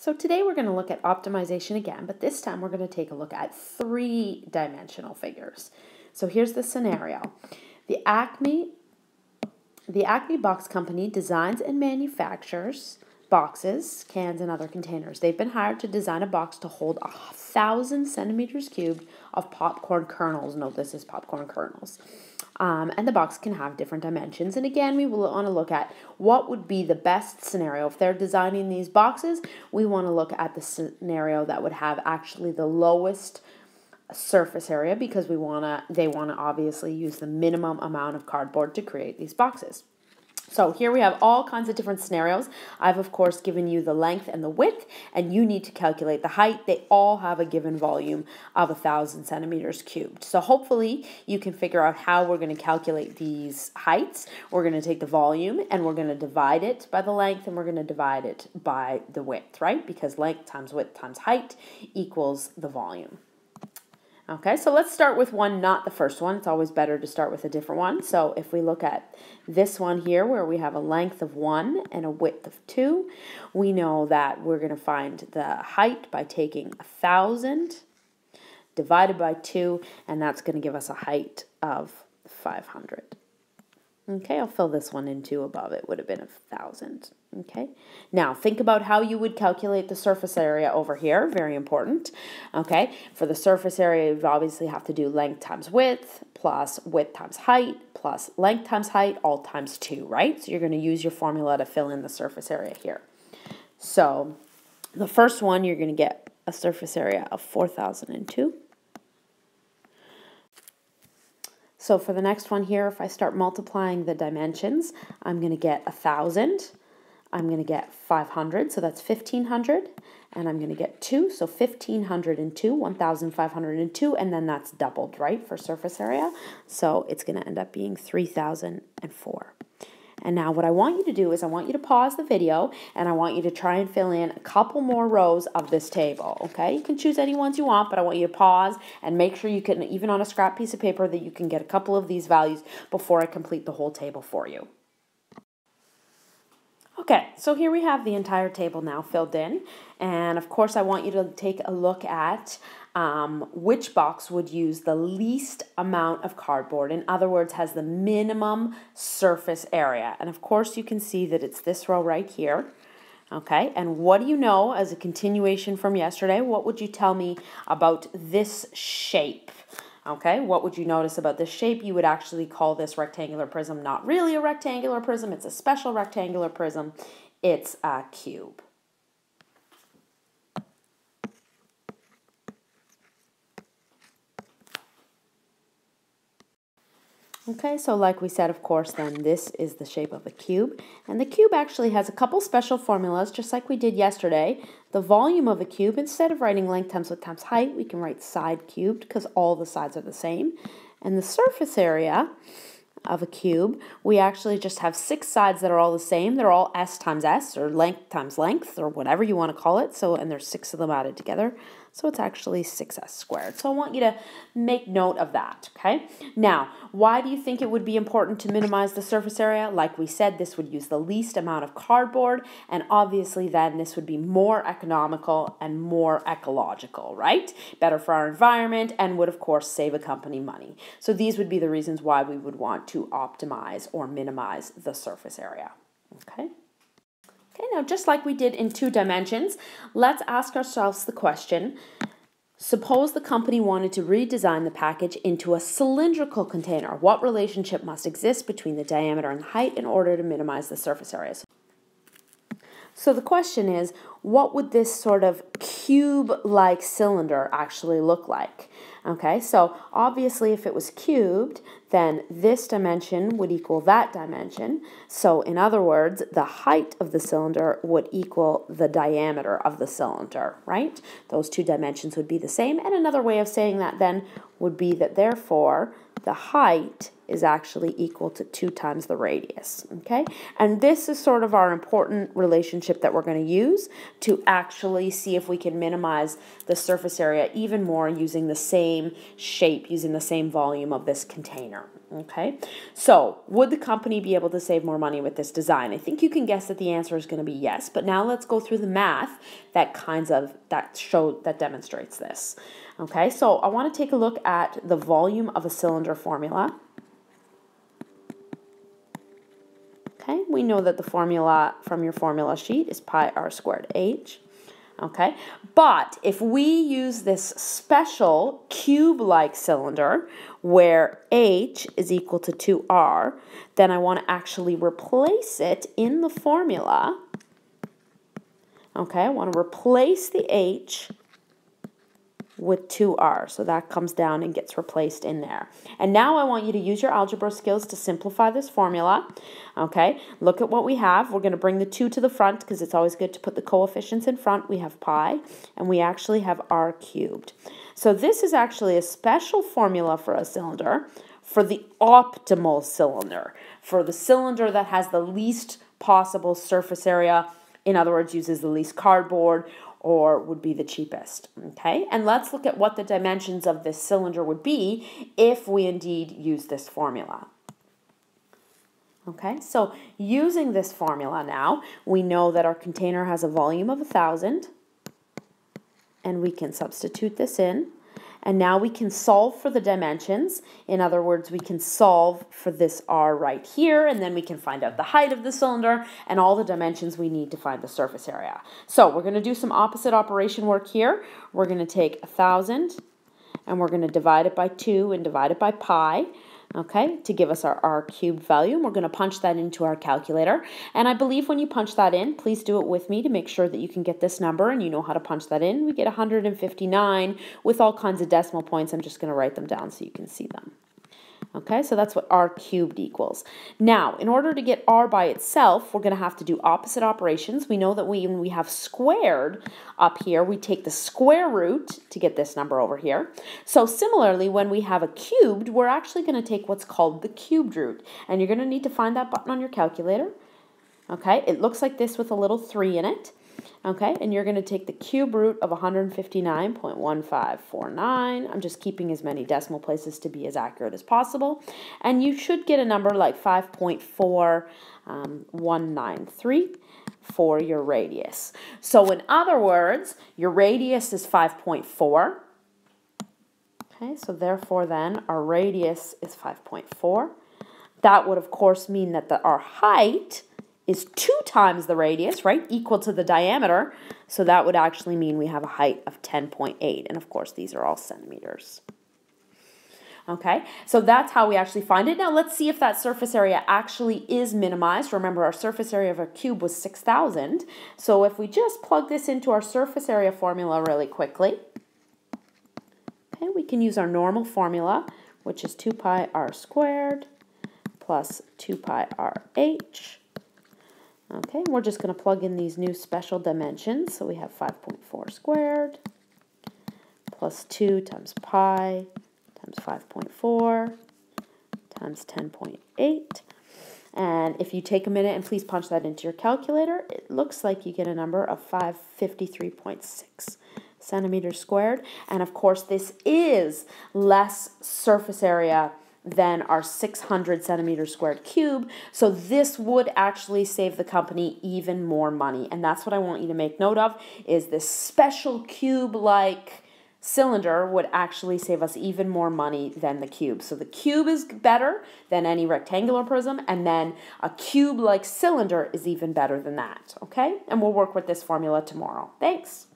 So today we're going to look at optimization again, but this time we're going to take a look at three-dimensional figures. So here's the scenario. The Acme, the Acme Box Company designs and manufactures boxes, cans, and other containers. They've been hired to design a box to hold a thousand centimeters cubed of popcorn kernels. Note this is popcorn kernels. Um, and the box can have different dimensions. And again, we will want to look at what would be the best scenario. If they're designing these boxes, we want to look at the scenario that would have actually the lowest surface area because we want to they want to obviously use the minimum amount of cardboard to create these boxes. So here we have all kinds of different scenarios. I've of course given you the length and the width and you need to calculate the height. They all have a given volume of a thousand centimeters cubed. So hopefully you can figure out how we're going to calculate these heights. We're going to take the volume and we're going to divide it by the length and we're going to divide it by the width, right? Because length times width times height equals the volume. Okay, so let's start with one, not the first one. It's always better to start with a different one. So if we look at this one here where we have a length of 1 and a width of 2, we know that we're going to find the height by taking a 1,000 divided by 2, and that's going to give us a height of 500. Okay, I'll fill this one in too above. It would have been a thousand. Okay, now think about how you would calculate the surface area over here. Very important. Okay, for the surface area, you'd obviously have to do length times width plus width times height plus length times height all times two, right? So you're going to use your formula to fill in the surface area here. So the first one, you're going to get a surface area of 4,002. So for the next one here, if I start multiplying the dimensions, I'm going to get 1,000. I'm going to get 500, so that's 1,500. And I'm going to get 2, so 1,502, 1,502, and then that's doubled, right, for surface area. So it's going to end up being 3,004. And now what I want you to do is I want you to pause the video and I want you to try and fill in a couple more rows of this table, okay? You can choose any ones you want, but I want you to pause and make sure you can, even on a scrap piece of paper, that you can get a couple of these values before I complete the whole table for you. Okay, so here we have the entire table now filled in. And of course, I want you to take a look at um, which box would use the least amount of cardboard. In other words, has the minimum surface area. And of course, you can see that it's this row right here. Okay, and what do you know as a continuation from yesterday? What would you tell me about this shape? Okay, what would you notice about this shape? You would actually call this rectangular prism not really a rectangular prism, it's a special rectangular prism. It's a cube. Okay, so like we said, of course, then this is the shape of a cube. And the cube actually has a couple special formulas, just like we did yesterday. The volume of a cube, instead of writing length times width times height, we can write side cubed because all the sides are the same. And the surface area of a cube, we actually just have six sides that are all the same. They're all s times s, or length times length, or whatever you want to call it. So, and there's six of them added together. So it's actually 6s squared. So I want you to make note of that, okay? Now, why do you think it would be important to minimize the surface area? Like we said, this would use the least amount of cardboard, and obviously then this would be more economical and more ecological, right? Better for our environment and would, of course, save a company money. So these would be the reasons why we would want to optimize or minimize the surface area, okay? Okay, now just like we did in two dimensions, let's ask ourselves the question, suppose the company wanted to redesign the package into a cylindrical container. What relationship must exist between the diameter and the height in order to minimize the surface areas? So the question is, what would this sort of cube-like cylinder actually look like? Okay, so obviously if it was cubed, then this dimension would equal that dimension. So in other words, the height of the cylinder would equal the diameter of the cylinder, right? Those two dimensions would be the same. And another way of saying that then would be that therefore the height is actually equal to 2 times the radius, okay? And this is sort of our important relationship that we're going to use to actually see if we can minimize the surface area even more using the same shape, using the same volume of this container, okay? So, would the company be able to save more money with this design? I think you can guess that the answer is going to be yes, but now let's go through the math that kinds of, that show, that demonstrates this. Okay, so I want to take a look at the volume of a cylinder formula. Okay, we know that the formula from your formula sheet is pi r squared h. Okay, but if we use this special cube-like cylinder where h is equal to 2r, then I want to actually replace it in the formula. Okay, I want to replace the h with 2r. So that comes down and gets replaced in there. And now I want you to use your algebra skills to simplify this formula. Okay, look at what we have. We're going to bring the 2 to the front because it's always good to put the coefficients in front. We have pi, and we actually have r cubed. So this is actually a special formula for a cylinder for the optimal cylinder, for the cylinder that has the least possible surface area, in other words, uses the least cardboard or would be the cheapest. Okay, and let's look at what the dimensions of this cylinder would be if we indeed use this formula. Okay, so using this formula now, we know that our container has a volume of a 1,000, and we can substitute this in. And now we can solve for the dimensions. In other words, we can solve for this r right here, and then we can find out the height of the cylinder and all the dimensions we need to find the surface area. So we're going to do some opposite operation work here. We're going to take 1,000, and we're going to divide it by 2 and divide it by pi okay, to give us our r cubed value. And we're going to punch that into our calculator. And I believe when you punch that in, please do it with me to make sure that you can get this number and you know how to punch that in. We get 159 with all kinds of decimal points. I'm just going to write them down so you can see them. Okay, so that's what r cubed equals. Now, in order to get r by itself, we're going to have to do opposite operations. We know that we, when we have squared up here, we take the square root to get this number over here. So similarly, when we have a cubed, we're actually going to take what's called the cubed root. And you're going to need to find that button on your calculator. Okay, it looks like this with a little 3 in it. Okay, and you're going to take the cube root of 159.1549. I'm just keeping as many decimal places to be as accurate as possible. And you should get a number like 5.4193 um, for your radius. So in other words, your radius is 5.4. Okay, so therefore then our radius is 5.4. That would of course mean that the, our height is two times the radius, right, equal to the diameter. So that would actually mean we have a height of 10.8. And of course, these are all centimeters. Okay, so that's how we actually find it. Now let's see if that surface area actually is minimized. Remember, our surface area of a cube was 6,000. So if we just plug this into our surface area formula really quickly, okay, we can use our normal formula, which is 2 pi r squared plus 2 pi r h Okay, we're just going to plug in these new special dimensions. So we have 5.4 squared plus 2 times pi times 5.4 times 10.8. And if you take a minute and please punch that into your calculator, it looks like you get a number of 553.6 centimeters squared. And of course, this is less surface area than our 600 centimeter squared cube. So this would actually save the company even more money. And that's what I want you to make note of is this special cube-like cylinder would actually save us even more money than the cube. So the cube is better than any rectangular prism, and then a cube-like cylinder is even better than that, okay? And we'll work with this formula tomorrow. Thanks.